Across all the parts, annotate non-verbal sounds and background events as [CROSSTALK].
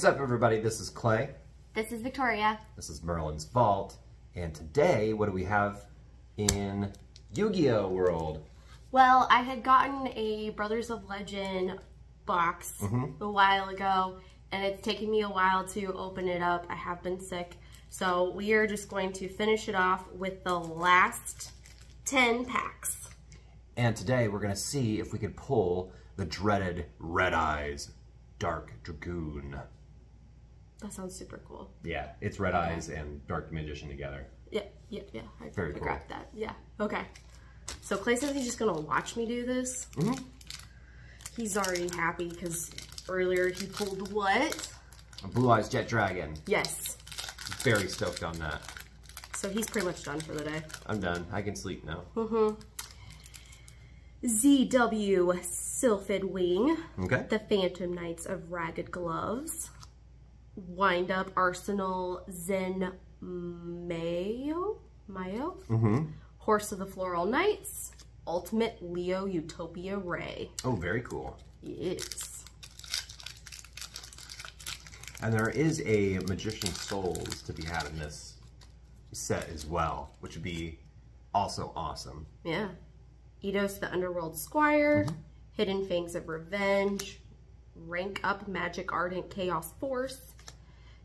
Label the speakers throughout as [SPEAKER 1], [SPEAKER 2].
[SPEAKER 1] What's up, everybody? This is Clay.
[SPEAKER 2] This is Victoria.
[SPEAKER 1] This is Merlin's Vault. And today, what do we have in Yu-Gi-Oh! world?
[SPEAKER 2] Well, I had gotten a Brothers of Legend box
[SPEAKER 1] Mm-hmm.
[SPEAKER 2] a while ago, and it's taken me a while to open it up. I have been sick. So we are just going to finish it off with the last 10 packs.
[SPEAKER 1] And today, we're going to see if we could pull the dreaded Red Eyes Dark Dragoon.
[SPEAKER 2] That sounds super cool.
[SPEAKER 1] Yeah, it's Red Eyes and Dark Magician together.
[SPEAKER 2] Yeah, yeah, yeah. I,
[SPEAKER 1] Very cool.
[SPEAKER 2] grabbed that. Yeah, okay. So Clay says he's just going to watch me do this.
[SPEAKER 1] Mhm.
[SPEAKER 2] He's already happy because earlier he pulled what?
[SPEAKER 1] A Blue Eyes Jet Dragon.
[SPEAKER 2] Yes.
[SPEAKER 1] Very stoked on that.
[SPEAKER 2] So he's pretty much done for the day.
[SPEAKER 1] I'm done. I can sleep now.
[SPEAKER 2] ZW Sylphid Wing,
[SPEAKER 1] Okay.
[SPEAKER 2] The Phantom Knights of Ragged Gloves, Wind Up Arsenal Zen Mayo, Mayo,
[SPEAKER 1] Mm-hmm.
[SPEAKER 2] Horse of the Floral Knights, Ultimate Leo Utopia Ray.
[SPEAKER 1] Oh, very cool.
[SPEAKER 2] Yes.
[SPEAKER 1] And there is a Magician Souls to be had in this set as well, which would be also awesome.
[SPEAKER 2] Yeah. Eidos the Underworld Squire, Hidden Fangs of Revenge, Rank Up Magic Ardent Chaos Force,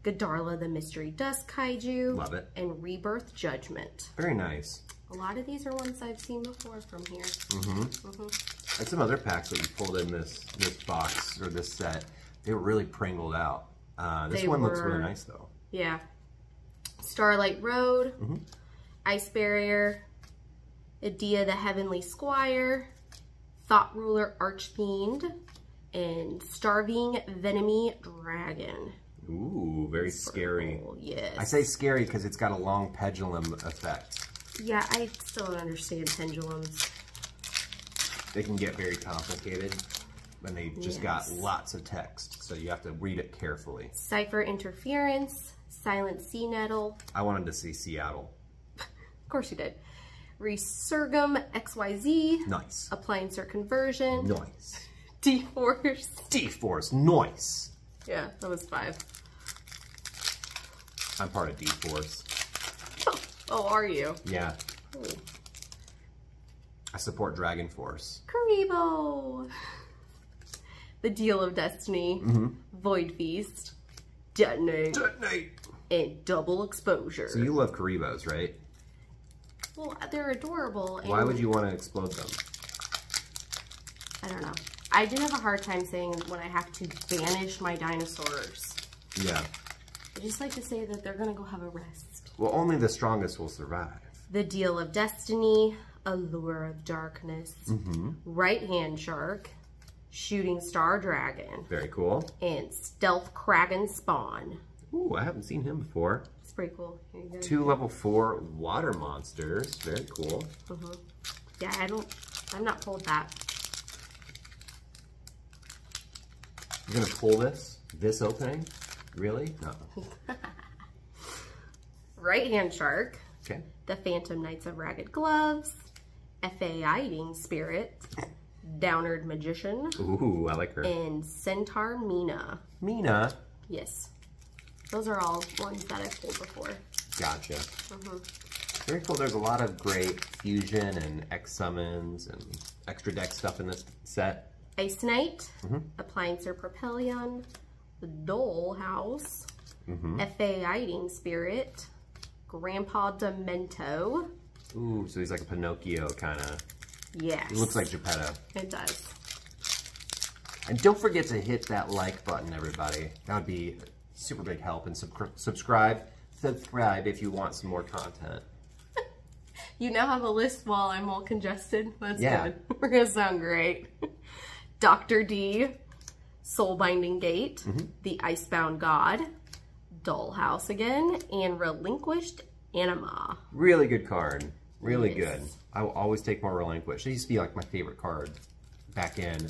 [SPEAKER 2] Gadarla the Mystery Dust Kaiju,
[SPEAKER 1] Love it.
[SPEAKER 2] and Rebirth Judgment.
[SPEAKER 1] Very nice.
[SPEAKER 2] A lot of these are ones I've seen before from here. Mhm, mhm.
[SPEAKER 1] And some other packs that you pulled in this this box or this set, they were really pringled out. Uh, this
[SPEAKER 2] They
[SPEAKER 1] one looks really nice though.
[SPEAKER 2] Yeah. Starlight Road, Ice Barrier, Edea the Heavenly Squire, Thought Ruler Archfiend, and Starving Venemy Dragon.
[SPEAKER 1] Ooh, very scary.
[SPEAKER 2] Oh, yes.
[SPEAKER 1] I say scary because it's got a long pendulum effect.
[SPEAKER 2] Yeah, I still don't understand pendulums.
[SPEAKER 1] They can get very complicated and they just got lots of text, so you have to read it carefully.
[SPEAKER 2] Cipher Interference, Silent Sea Nettle.
[SPEAKER 1] I wanted to see Seattle.
[SPEAKER 2] Of course you did. Resurgam XYZ,
[SPEAKER 1] Nice.
[SPEAKER 2] Appliancer Conversion,
[SPEAKER 1] Nice. [LAUGHS]
[SPEAKER 2] D-Force.
[SPEAKER 1] D-Force, nice.
[SPEAKER 2] Yeah, that was five.
[SPEAKER 1] I'm part of D-Force.
[SPEAKER 2] Oh, oh, are you?
[SPEAKER 1] Yeah,
[SPEAKER 2] Oh.
[SPEAKER 1] I support Dragon Force.
[SPEAKER 2] Kuriboh! The Deal of Destiny, mm-hmm. Void Feast, Detonate,
[SPEAKER 1] Detonate!
[SPEAKER 2] and Double Exposure.
[SPEAKER 1] So you love Kuribohs, right?
[SPEAKER 2] well, they're adorable. And
[SPEAKER 1] Why would you want to explode them?
[SPEAKER 2] I don't know. I do have a hard time saying when I have to banish my dinosaurs.
[SPEAKER 1] Yeah.
[SPEAKER 2] I just like to say that they're gonna go have a rest.
[SPEAKER 1] Well, only the strongest will survive.
[SPEAKER 2] The Deal of Destiny, Allure of Darkness, mm-hmm. Right Hand Shark, Shooting Star Dragon,
[SPEAKER 1] Very cool.
[SPEAKER 2] and Stealth Kraken Spawn.
[SPEAKER 1] Ooh, I haven't seen him before.
[SPEAKER 2] It's pretty cool. Here you go.
[SPEAKER 1] Two level four water monsters. Very cool. Uh-huh.
[SPEAKER 2] Yeah, I don't, I'm not pulled that.
[SPEAKER 1] You're gonna pull this? This opening? Really? No. [LAUGHS]
[SPEAKER 2] Right Hand Shark,
[SPEAKER 1] Okay.
[SPEAKER 2] the Phantom Knights of Ragged Gloves, F.A. Eating Spirit, Downerd Magician,
[SPEAKER 1] Ooh, I like her.
[SPEAKER 2] and Centaur Mina.
[SPEAKER 1] Mina.
[SPEAKER 2] Yes. Those are all ones that I've pulled before.
[SPEAKER 1] Gotcha. Mm-hmm. Very cool. There's a lot of great fusion and X summons and extra deck stuff in this set.
[SPEAKER 2] Ice Knight, mm-hmm. Appliancer Propellion, the Doll House, mm-hmm. F.A. Eating Spirit, Grandpa Demento.
[SPEAKER 1] Ooh, so he's like a Pinocchio kind of.
[SPEAKER 2] Yes.
[SPEAKER 1] He looks like Geppetto.
[SPEAKER 2] It does.
[SPEAKER 1] And don't forget to hit that like button, everybody. That would be super big help. And sub- subscribe. Subscribe if you want some more content. [LAUGHS]
[SPEAKER 2] You now have a list while I'm all congested. That's
[SPEAKER 1] Yeah.
[SPEAKER 2] good. [LAUGHS] We're gonna sound great. [LAUGHS] Dr. D, Soul Binding Gate, mm-hmm. The Icebound God, Doll House again, and Relinquished Anima.
[SPEAKER 1] Really good card. Really
[SPEAKER 2] Yes.
[SPEAKER 1] good. I will always take more Relinquished. It used to be like my favorite card back in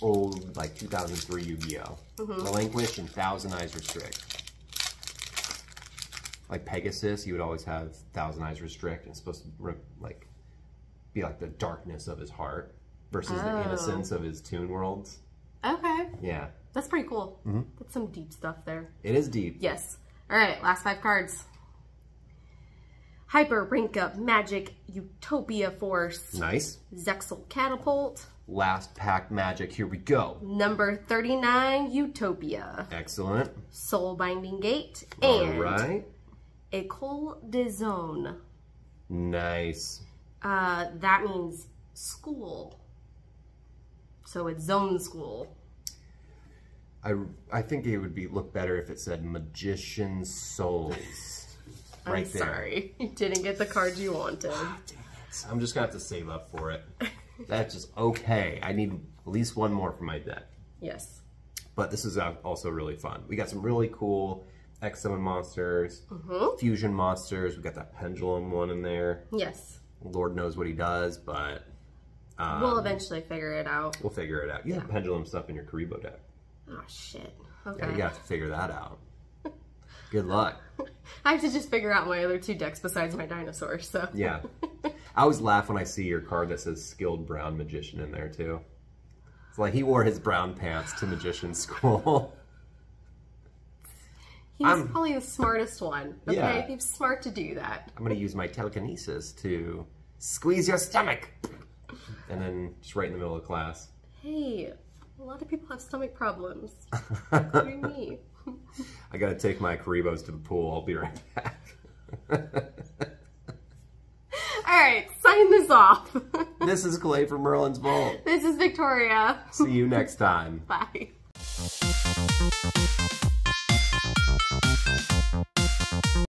[SPEAKER 1] old, like 2003 Yu-Gi-Oh! Mm-hmm. Relinquish and Thousand Eyes Restrict. Like Pegasus, you would always have Thousand Eyes Restrict, and it's supposed to re- like be like the darkness of his heart versus the
[SPEAKER 2] Oh.
[SPEAKER 1] innocence of his Toon Worlds.
[SPEAKER 2] Okay.
[SPEAKER 1] Yeah,
[SPEAKER 2] That's pretty cool. That's some deep stuff there.
[SPEAKER 1] It is deep.
[SPEAKER 2] Yes. All right, last five cards. Hyper Rank Up Magic Utopia Force.
[SPEAKER 1] Nice.
[SPEAKER 2] Zexal Catapult.
[SPEAKER 1] Last pack magic. Here we go.
[SPEAKER 2] Number 39 Utopia.
[SPEAKER 1] Excellent.
[SPEAKER 2] Soul Binding Gate.
[SPEAKER 1] All
[SPEAKER 2] And
[SPEAKER 1] right.
[SPEAKER 2] École de Zone.
[SPEAKER 1] Nice.
[SPEAKER 2] Uh, that means school. So it's zone school.
[SPEAKER 1] I, I think it would be look better if it said Magician Souls. right
[SPEAKER 2] I'm
[SPEAKER 1] there.
[SPEAKER 2] sorry. [LAUGHS] You didn't get the card you wanted.
[SPEAKER 1] I'm just gonna have to save up for it. That's just okay. I need at least one more for my deck.
[SPEAKER 2] Yes.
[SPEAKER 1] But this is uh, also really fun. We got some really cool X7 monsters,
[SPEAKER 2] Mm-hmm.
[SPEAKER 1] fusion monsters. We got that pendulum one in there.
[SPEAKER 2] Yes.
[SPEAKER 1] Lord knows what he does, but um,
[SPEAKER 2] we'll eventually figure it out.
[SPEAKER 1] we'll figure it out. You have pendulum stuff in your Kuriboh deck.
[SPEAKER 2] Oh, shit.
[SPEAKER 1] Yeah,
[SPEAKER 2] Okay.
[SPEAKER 1] you have to figure that out. Good luck. [LAUGHS]
[SPEAKER 2] I have to just figure out my other two decks besides my dinosaur, so.
[SPEAKER 1] Yeah. [LAUGHS] I always laugh when I see your card that says skilled brown magician in there too. It's like he wore his brown pants to magician [LAUGHS] school.
[SPEAKER 2] He's
[SPEAKER 1] I'm-
[SPEAKER 2] probably the smartest one. Okay,
[SPEAKER 1] Yeah.
[SPEAKER 2] he was smart to do that.
[SPEAKER 1] I'm gonna use my telekinesis to squeeze your stomach. And then just right in the middle of class.
[SPEAKER 2] Hey, a lot of people have stomach problems, [LAUGHS] including me.
[SPEAKER 1] I gotta take my Kuribohs to the pool. I'll be right back. [LAUGHS]
[SPEAKER 2] All right, sign this off. [LAUGHS]
[SPEAKER 1] this is Clay from Merlin's Vault.
[SPEAKER 2] this is Victoria.
[SPEAKER 1] See you next time.
[SPEAKER 2] Bye.